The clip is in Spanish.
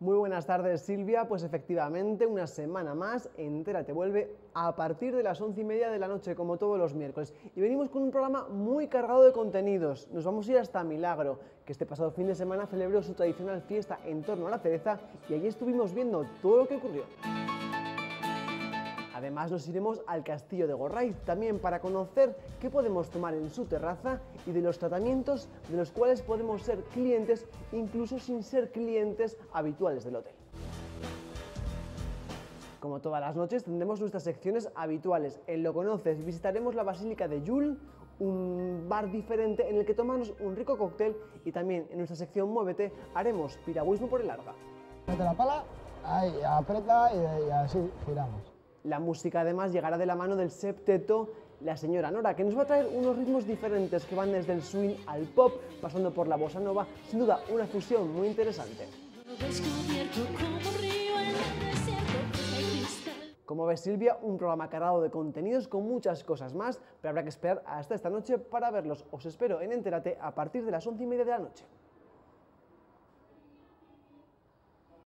Muy buenas tardes Silvia, pues efectivamente una semana más, entera te vuelve a partir de las once y media de la noche como todos los miércoles. Y venimos con un programa muy cargado de contenidos, nos vamos a ir hasta Milagro, que este pasado fin de semana celebró su tradicional fiesta en torno a la cereza y allí estuvimos viendo todo lo que ocurrió. Además nos iremos al castillo de Gorraiz también para conocer qué podemos tomar en su terraza y de los tratamientos de los cuales podemos ser clientes incluso sin ser clientes habituales del hotel. Como todas las noches tendremos nuestras secciones habituales. En Lo Conoces visitaremos la Basílica de Yul, un bar diferente en el que tomamos un rico cóctel y también en nuestra sección Muévete haremos piragüismo por el Arga. Mete la pala, ahí, aprieta y, y así giramos. La música además llegará de la mano del septeto la señora Nora, que nos va a traer unos ritmos diferentes que van desde el swing al pop, pasando por la bossa nova, sin duda una fusión muy interesante. Como ves Silvia, un programa cargado de contenidos con muchas cosas más, pero habrá que esperar hasta esta noche para verlos. Os espero en Entérate a partir de las once y media de la noche.